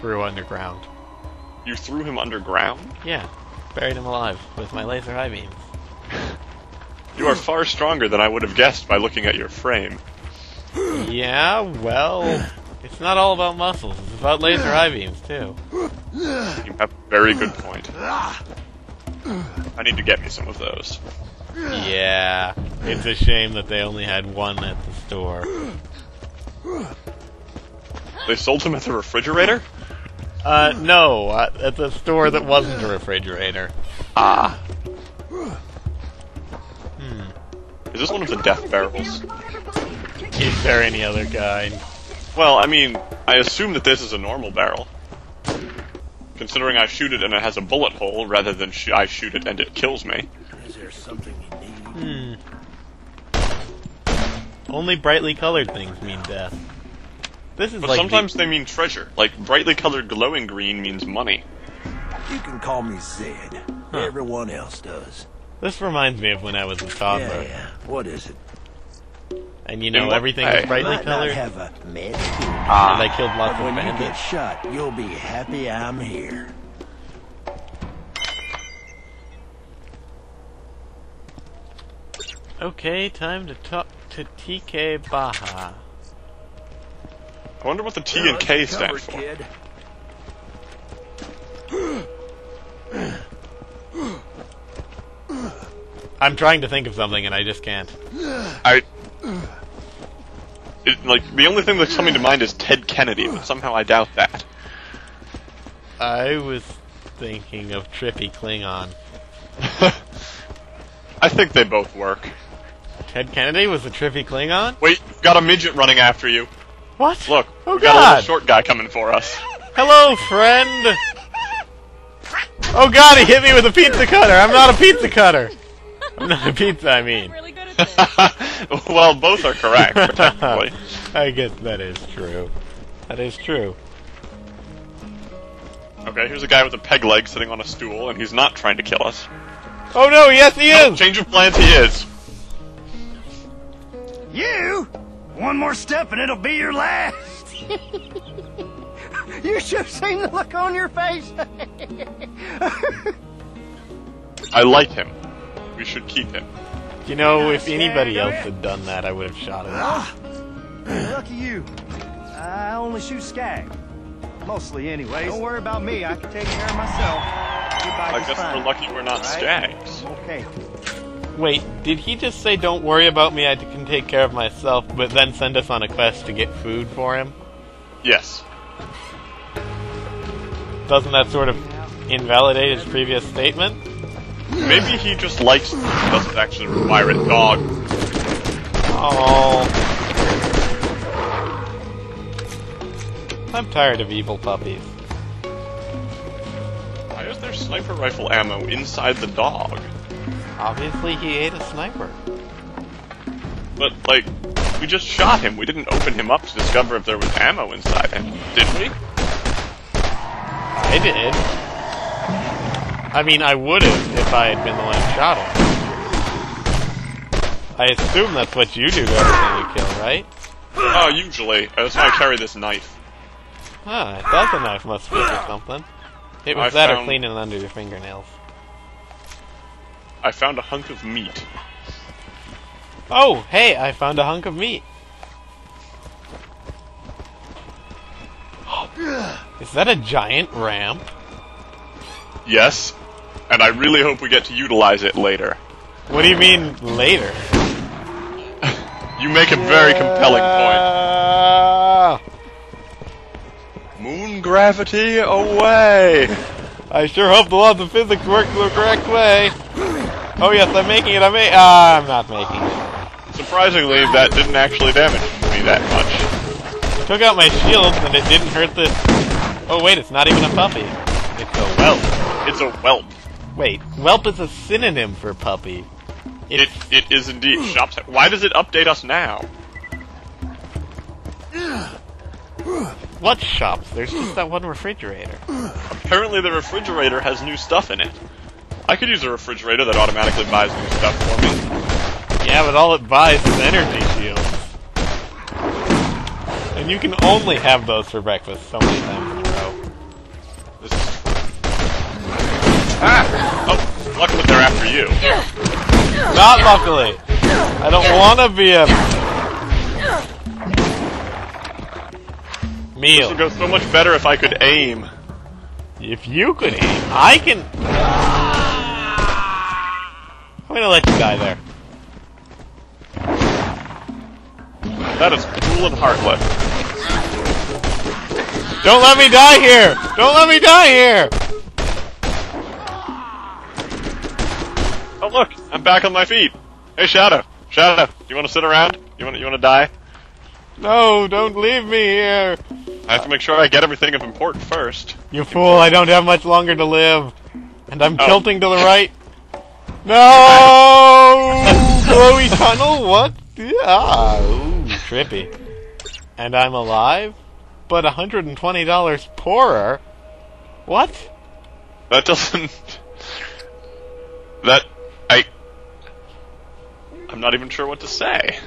threw underground. You threw him underground? Yeah, buried him alive with my laser eye beams. You are far stronger than I would have guessed by looking at your frame. Yeah, well, it's not all about muscles. It's about laser eye beams too. You have a very good point. I need to get me some of those. Yeah, it's a shame that they only had one at the store. They sold them at the refrigerator? Uh, no, uh, at the store that wasn't a refrigerator. Ah. Is this one of the death barrels? Is there any other kind? Well, I mean, I assume that this is a normal barrel. Considering I shoot it and it has a bullet hole, rather than sh- I shoot it and it kills me. Is there something you need? Hmm. Only brightly colored things mean death. This is But like the- sometimes they mean treasure. Like, brightly colored glowing green means money. You can call me Zed. Huh. Everyone else does. This reminds me of when I was a toddler, Yeah, yeah. What is it? and you know In what everything way? was brightly Might not colored, have a med kit, ah. and I killed lots but of when you get shot, you'll be happy I'm here. Okay, time to talk to TK Baha. I wonder what the T Well, and K stand covered, for. Kid. I'm trying to think of something and I just can't. I. It, like, the only thing that's coming to mind is Ted Kennedy, but somehow I doubt that. I was thinking of Trippy Klingon. I think they both work. Ted Kennedy was a Trippy Klingon? Wait, got a midget running after you. What? Look, Oh we got a god! little short guy coming for us. Hello, friend! Oh god, he hit me with a pizza cutter! I'm not a pizza cutter! I'm not a pizza, I mean. really good at this. well, both are correct, technically. I guess that is true. That is true. Okay, here's a guy with a peg leg sitting on a stool, and he's not trying to kill us. Oh no, yes he is! Change of plans, he is. You? One more step and it'll be your last. you should have seen the look on your face. I like him. We should keep him. You know, if anybody else had done that, I would have shot him. Ah, lucky you. I only shoot skag. Mostly, anyway. Don't worry about me. I can take care of myself. Goodbye, I guess fine. we're lucky we're not Alright? skags. Okay. Wait, did he just say don't worry about me, I can take care of myself, but then send us on a quest to get food for him? Yes. Doesn't that sort of invalidate his previous statement? Maybe he just likes doesn't actually require it. Dog. Oh. I'm tired of evil puppies. Why is there sniper rifle ammo inside the dog? Obviously, he ate a sniper. But, like, we just shot him. We didn't open him up to discover if there was ammo inside him, did we? I did. I mean, I would have if I had been the one who shot him. I assume that's what you do to everything you kill, right? Oh, usually. That's why I carry this knife. Ah, huh, that's a knife must fit or something. It was I that or found- cleaning under your fingernails. I found a hunk of meat. Oh, hey, I found a hunk of meat. Is that a giant ramp? Yes. And I really hope we get to utilize it later. What do you mean later? You make a very compelling point. Moon gravity away! I sure hope the laws of physics work the correct way. Oh yes, I'm making it. I'm ma- ah, I'm not making it. Surprisingly, that didn't actually damage me that much. Took out my shield and it didn't hurt the. Oh wait, it's not even a puppy. It's a whelp. It's a whelp. Wait, whelp is a synonym for puppy. It it is indeed shops. Why does it update us now? What shops? There's just that one refrigerator. Apparently, the refrigerator has new stuff in it. I could use a refrigerator that automatically buys new stuff for me. Yeah, but all it buys is energy shields. And you can only have those for breakfast so many times in a row. This is... Ah! Oh, luckily they're after you. Not luckily. I don't want to be a... Meal. This would go so much better if I could aim. If you could aim, I can... I'm gonna let you die there. That is cruel and heartless. Don't let me die here! Don't let me die here! Oh look, I'm back on my feet. Hey Shadow, Shadow, you want to sit around? You want you want to die? No, don't leave me here! I have to make sure I get everything of importance first. You fool, I don't have much longer to live. And I'm Oh. tilting to the right. No! Glowy tunnel? What? Yeah. Ooh, trippy. And I'm alive? But $120 poorer? What? That doesn't. That I. I'm not even sure what to say.